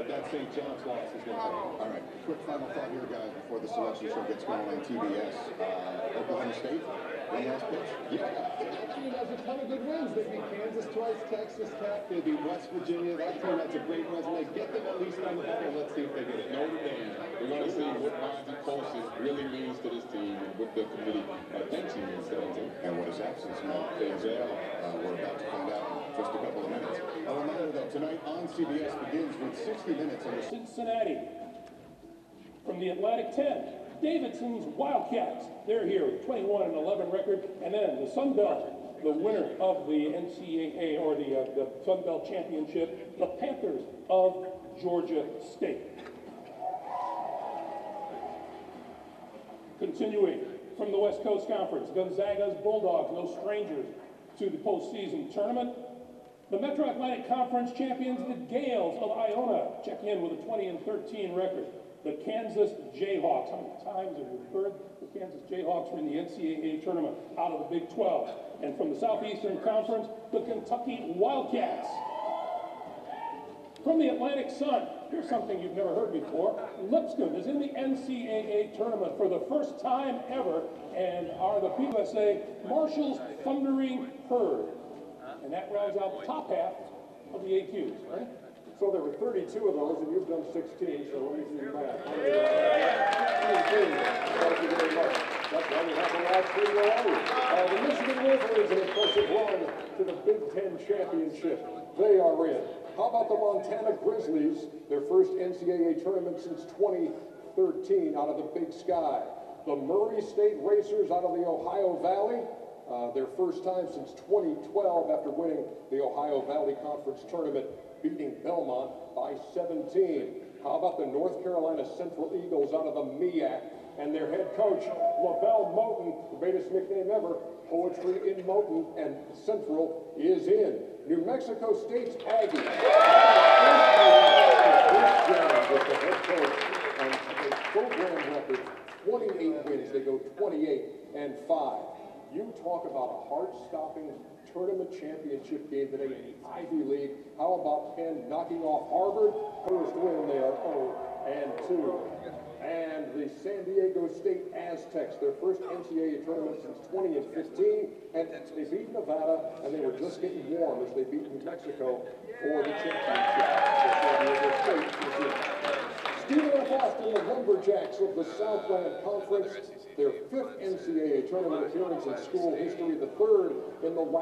but that St. John's loss is going to hurt. All right, quick final thought here, guys, before the selection show gets going on TBS. Uh, Oklahoma State, one last pitch. Yeah, that team has a ton of good wins. They beat Kansas twice, Texas Tech, they beat West Virginia. That team has a great resume. Get them at least on the bubble. Let's see if they get it. Notre Dame. We're going to see what Bonzie Colson really means to this team and what the committee uh, thinks he means to the team. And what his absence meant as well. Uh, we're about to find out in just a couple of minutes. A reminder that tonight on CBS begins with 60 minutes Cincinnati. From the Atlantic 10, Davidson's Wildcats. They're here, 21 and 11 record. And then the Sun Belt, the winner of the NCAA or the, uh, the Sun Belt Championship, the Panthers of Georgia State. Continuing from the West Coast Conference, Gonzaga's Bulldogs, no strangers to the postseason tournament. The Metro Atlantic Conference champions, the Gaels of Iona, check in with a 20 and 13 record. The Kansas Jayhawks, how many times have we heard the Kansas Jayhawks were in the NCAA tournament out of the Big 12? And from the Southeastern Conference, the Kentucky Wildcats. From the Atlantic Sun, here's something you've never heard before. Lipscomb is in the NCAA tournament for the first time ever and are the people that say Marshall's Thundering Herd. And that rounds out the top half of the AQs, right? So there were 32 of those, and you've done 16, so easy math. Thank you very much. That's why we have the last three already. Uh, the Michigan Wolverines, an impressive run to the Big Ten Championship. They are in. How about the Montana Grizzlies, their first NCAA tournament since 2013 out of the Big Sky? The Murray State Racers out of the Ohio Valley, uh, their first time since 2012 after winning the Ohio Valley Conference tournament, beating Belmont by 17. How about the North Carolina Central Eagles out of the MEAC and their head coach, LeVelle Moton, the greatest nickname ever, Poetry in Moton, and Central is in. New Mexico State's Aggies. with the head coach and a program record, 28 wins. They go 28 and 5. You talk about a heart-stopping tournament championship game today in the Ivy League. How about Penn knocking off Harvard? First win there, 0 and 2. And the San Diego State Aztecs, their first NCAA tournament since 20 and they beat Nevada, and they were just getting warm as they beat New Mexico for the championship. So San Diego State the Lumberjacks of the Southland Conference, their fifth NCAA tournament appearance in school history, the third in the last.